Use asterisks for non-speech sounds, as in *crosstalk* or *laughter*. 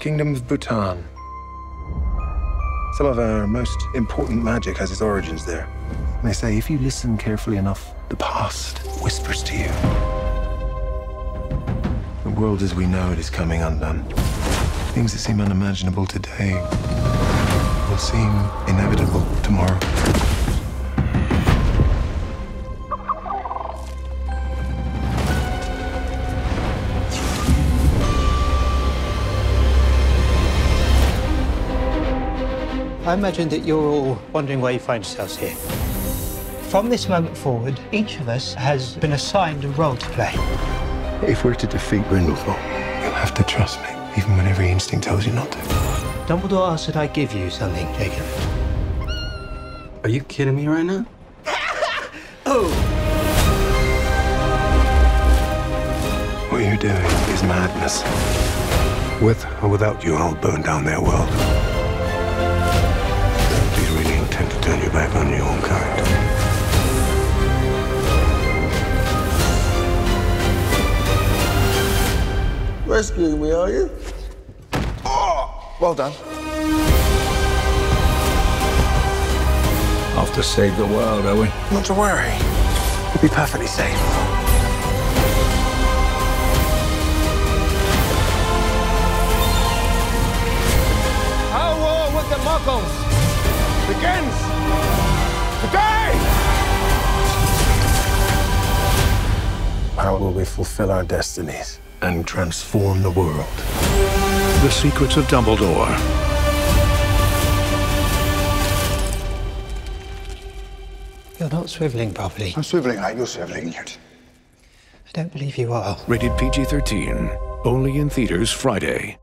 Kingdom of Bhutan. Some of our most important magic has its origins there. And they say if you listen carefully enough, the past whispers to you. The world as we know it is coming undone. Things that seem unimaginable today will seem inevitable tomorrow. I imagine that you're all wondering why you find yourselves here. From this moment forward, each of us has been assigned a role to play. If we're to defeat Grindelwald, you'll have to trust me, even when every instinct tells you not to. Dumbledore asked that I give you something, Jacob. Are you kidding me right now? *laughs* oh! What you're doing is madness. With or without you, I'll burn down their world. Rescuing me, are you? Oh, well done. Off to save the world, are we? Not to worry. You'll be perfectly safe. Our war with the Muggles begins today! How will we fulfill our destinies and transform the world? The Secrets of Dumbledore. You're not swiveling properly. I'm swiveling like you're swiveling, Newt. I don't believe you are. Rated PG 13. Only in theaters Friday.